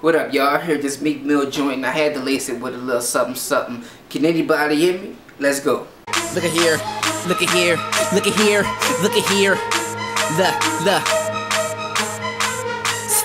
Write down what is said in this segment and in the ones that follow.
What up, y'all? I heard this Meek Mill joint I had to lace it with a little something something. Can anybody hear me? Let's go. Look at here, look at here, look at here, look at here. The, the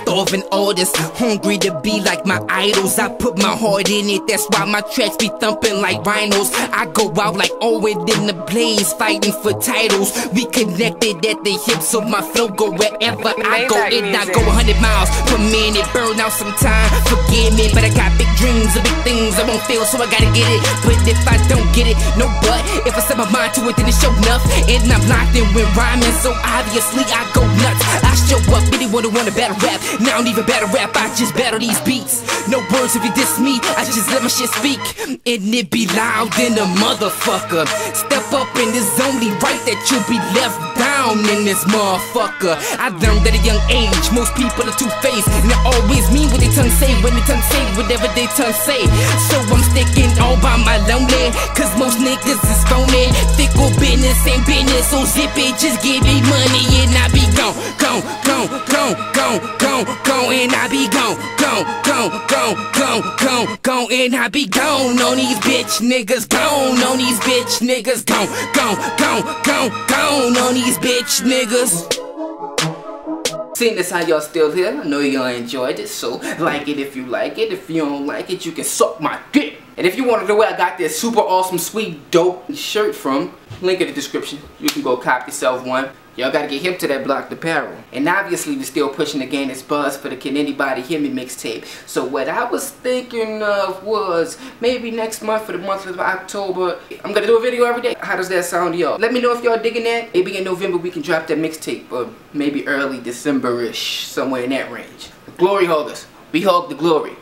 starving artists, hungry to be like my idols. I put my heart in it, that's why my tracks be thumping like rhinos. I go out like Owen in the blaze, fighting for titles. We connected at the hip, so my flow go wherever I go. It I go 100 miles per minute, burn out some time. Forgive me, but I got big dreams and big things. I won't fail, so I gotta get it. But if I don't get it, no but. If I set my mind to it, then it's show enough. And I'm locked in with rhyming, so obviously I go nuts. I show up, really wanna wanna battle rap. Now I don't even battle rap, I just battle these beats. No words if you diss me, I just let my shit speak. And it be loud in a motherfucker. Step up and it's only right that you'll be left down in this motherfucker. I learned at a young age, most people are two-faced. And they always mean what they tongue say, when they tongue say, whatever they tongue say. So my lonely, cause most niggas is phony. Fickle business ain't business, so zip it, just give me money and I be gone, gone, gone, gone, gone, gone, gone, and I be gone, gone, gone, gone, gone, gone, gone, and I be gone on these bitch niggas, gone on these bitch niggas, gone, gone, gone, gone, gone on these bitch niggas. Seeing this how y'all still here, I know y'all enjoyed it, so like it if you like it. If you don't like it, you can suck my dick. And if you want to know where I got this super awesome, sweet, dope shirt from, link in the description. You can go cop yourself one. Y'all gotta get hip to that blocked apparel. And obviously we're still pushing to gain buzz for the Can Anybody Hear Me mixtape. So what I was thinking of was maybe next month for the month of October, I'm gonna do a video every day. How does that sound y'all? Let me know if y'all digging that. Maybe in November we can drop that mixtape or maybe early December-ish, somewhere in that range. Glory Hoggers. We hug the glory.